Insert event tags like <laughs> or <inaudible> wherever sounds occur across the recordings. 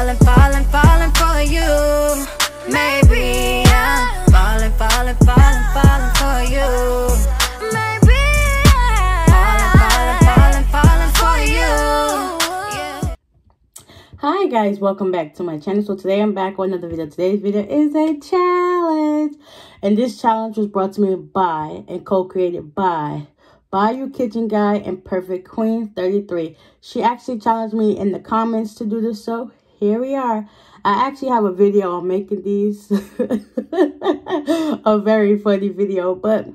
falling, falling, falling for you. Maybe I'm falling, falling, falling, falling for you. You. Hi guys, welcome back to my channel. So today I'm back with another video. Today's video is a challenge. And this challenge was brought to me by and co-created by by Bayou Kitchen Guy and Perfect Queen 33. She actually challenged me in the comments to do this, so here we are. I actually have a video on making these. <laughs> a very funny video, but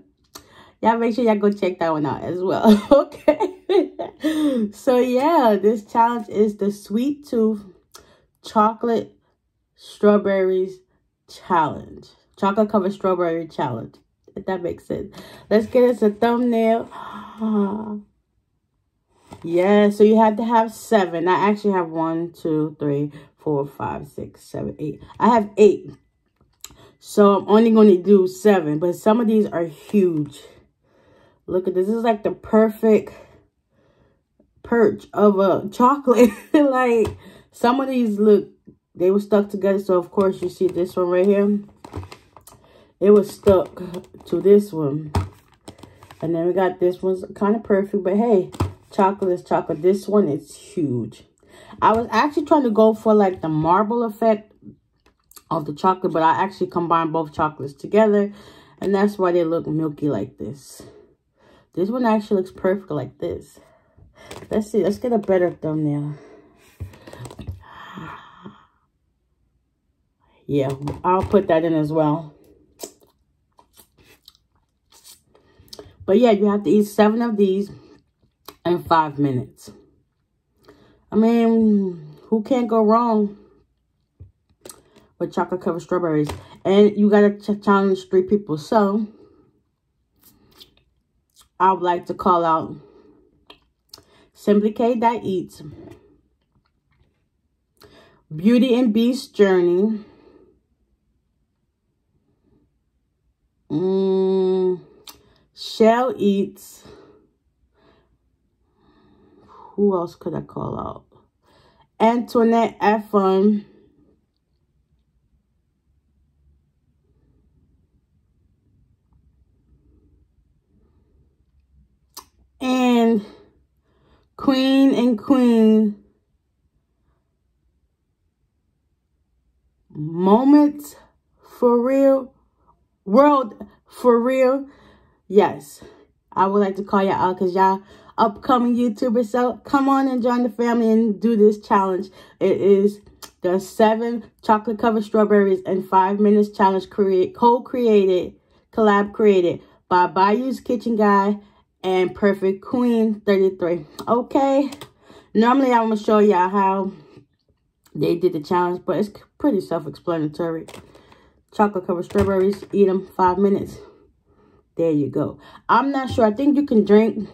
y'all make sure y'all go check that one out as well. <laughs> okay. so yeah, this challenge is the Sweet Tooth Chocolate Strawberries Challenge. Chocolate covered strawberry challenge if that makes sense. Let's get us a thumbnail. <sighs> yeah, so you have to have seven. I actually have one, two, three, four, five, six, seven, eight. I have eight. So I'm only going to do seven. But some of these are huge. Look at this. This is like the perfect perch of a chocolate. <laughs> like some of these look, they were stuck together. So of course you see this one right here it was stuck to this one. And then we got this one's kind of perfect. But hey, chocolate is chocolate. This one is huge. I was actually trying to go for like the marble effect of the chocolate. But I actually combined both chocolates together. And that's why they look milky like this. This one actually looks perfect like this. Let's see. Let's get a better thumbnail. Yeah, I'll put that in as well. But yeah, you have to eat seven of these in five minutes. I mean, who can't go wrong with chocolate covered strawberries? And you got to challenge three people. So, I would like to call out Simply K that eats, Beauty and Beast Journey, mm, Shell Eats. Who else could I call out? Antoinette F1. And Queen and Queen. Moments for real. World for real. Yes, I would like to call y'all out because y'all upcoming YouTubers. So come on and join the family and do this challenge. It is the seven chocolate covered strawberries and five minutes challenge create co-created, collab created by Bayou's Kitchen Guy and Perfect Queen 33. Okay. Normally I'm gonna show y'all how they did the challenge, but it's pretty self-explanatory. Chocolate covered strawberries, eat them five minutes. There you go. I'm not sure. I think you can drink.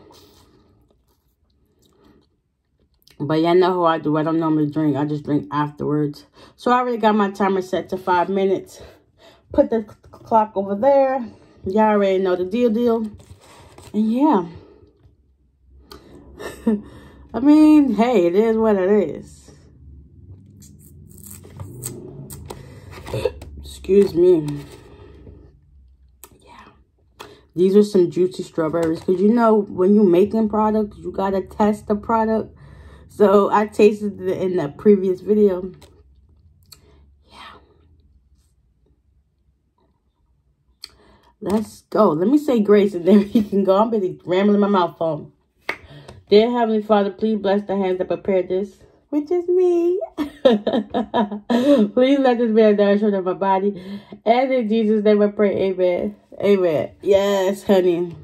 But y'all know how I do. I don't normally drink. I just drink afterwards. So I already got my timer set to five minutes. Put the clock over there. Y'all already know the deal deal. And yeah. <laughs> I mean, hey, it is what it is. <coughs> Excuse me. Yeah. These are some juicy strawberries. Because you know, when you're making products, you got to test the product. So I tasted it in the previous video. Yeah. Let's go. Let me say grace and <laughs> then we can go. I'm busy rambling my mouth on. Dear Heavenly Father, please bless the hands that prepared this, which is me. <laughs> please let this be a nourishment of my body. And in Jesus' name I pray, amen. Amen. Yes, honey.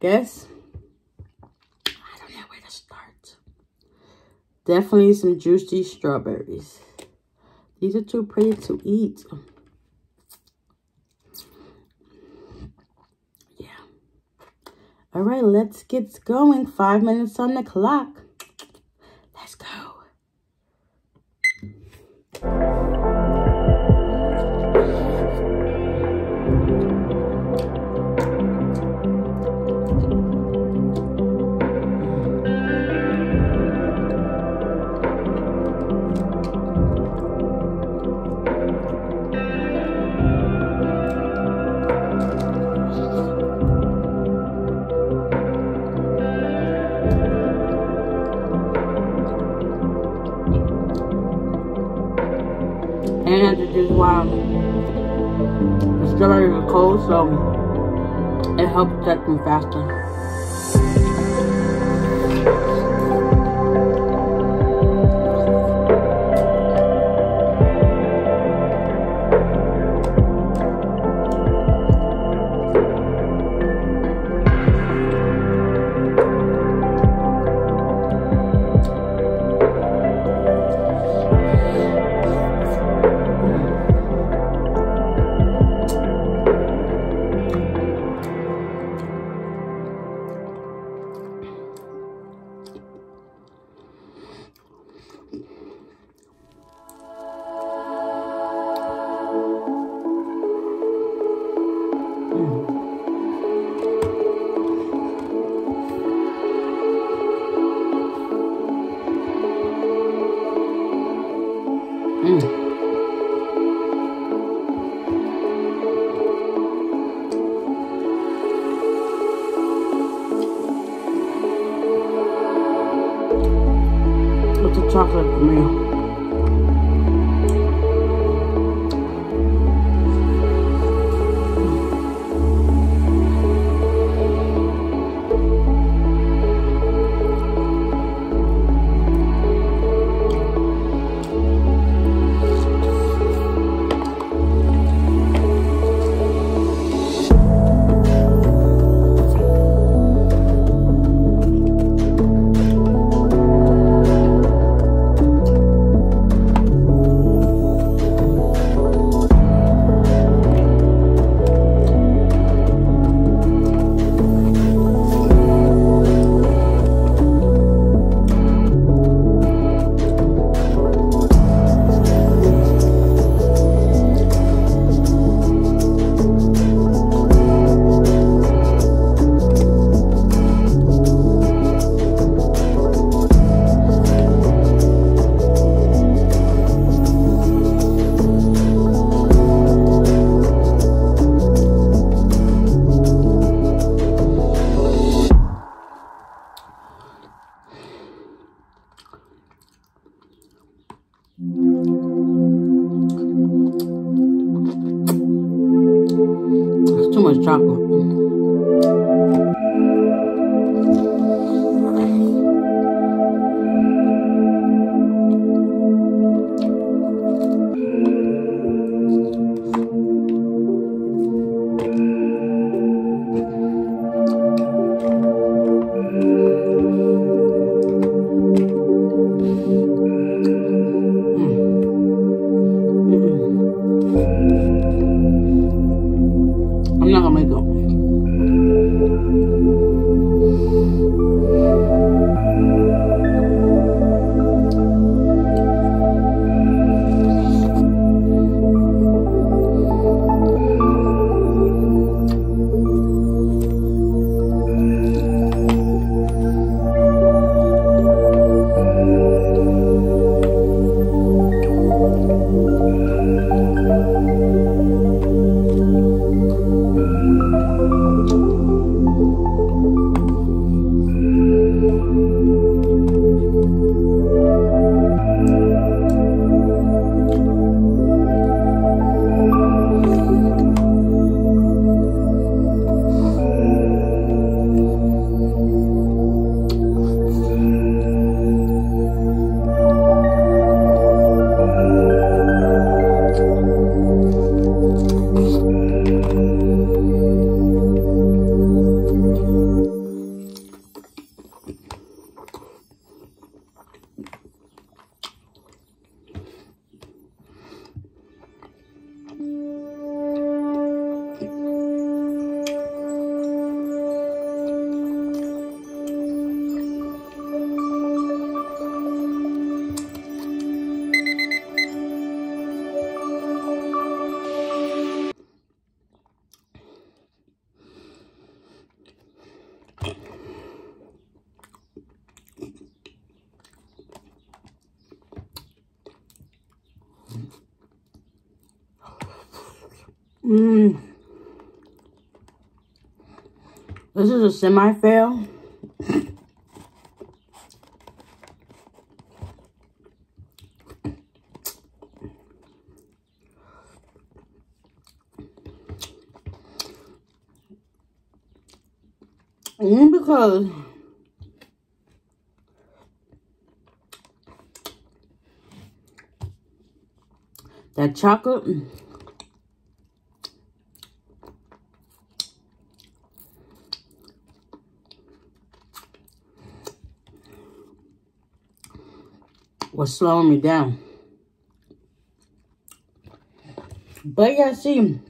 Guess. I don't know where to start. Definitely some juicy strawberries. These are too pretty to eat. Yeah. All right, let's get going. Five minutes on the clock. And I have to do while the strawberries are cold, so it helps set them faster. was chocolate. Mm. This is a semi-fail. Only because that chocolate was slowing me down. But yeah, see,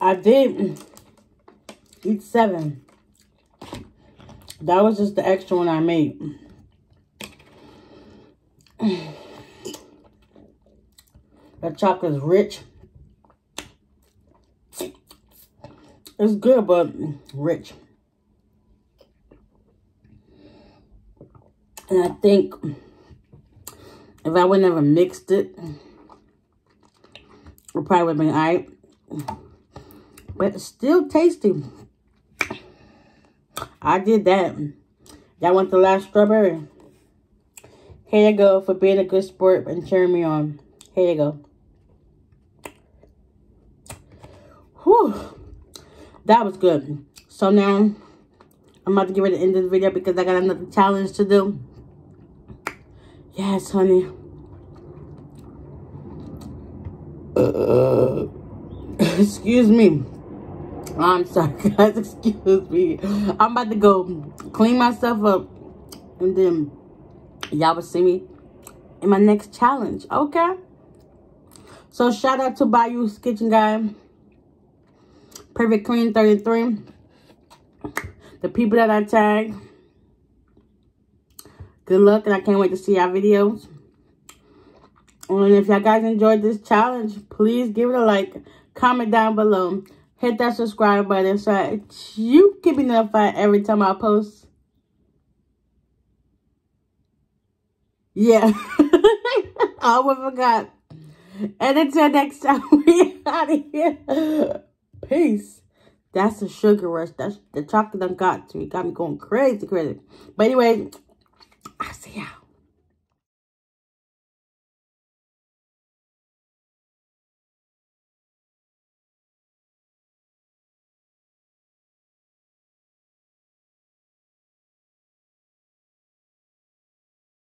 I did eat seven. That was just the extra one I made. That chocolate is rich. It's good, but rich. And I think if I would never mixed it, it probably would have been alright. But it's still tasty. I did that. Y'all want the last strawberry? Here you go for being a good sport and cheering me on. Here you go. Whew. That was good. So now, I'm about to get ready to end this video because I got another challenge to do. Yes, honey. Uh, <laughs> excuse me. I'm sorry, <laughs> guys. Excuse me. I'm about to go clean myself up. And then y'all will see me in my next challenge. Okay? So, shout out to Bayou's Kitchen Guy. Perfect Queen 33. The people that I tagged. Good luck, and I can't wait to see our videos. And if y'all guys enjoyed this challenge, please give it a like, comment down below, hit that subscribe button so that you can be notified every time I post. Yeah, <laughs> I forgot. And until next <laughs> time, we out of here. Peace. That's the sugar rush. That's the chocolate done got to me. Got me going crazy, crazy. But anyway, I'll see y'all.